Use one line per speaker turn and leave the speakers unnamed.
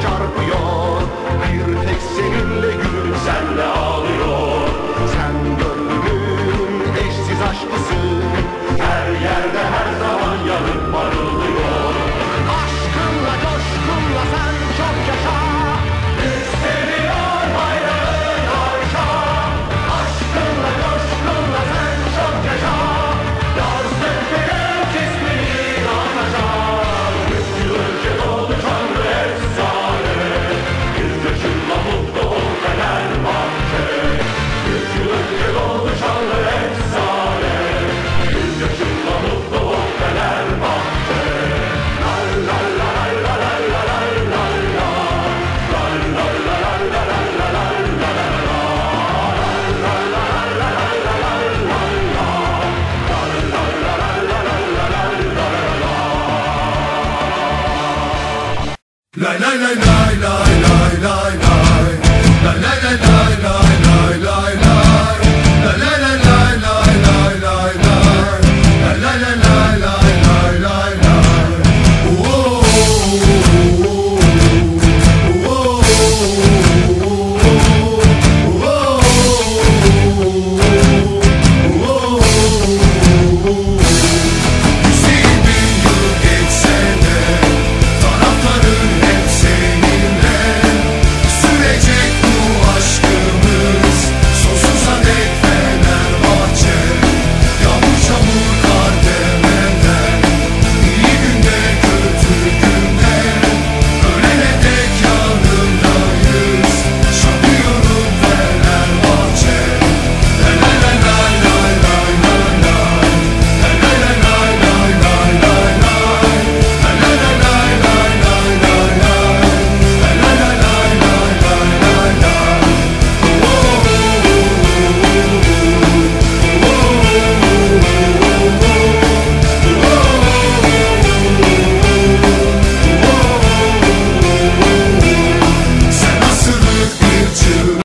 try to Lie, lie, lie, lie, lie, lie, lie, lie, lie, lie, lie, lie, lie, lie.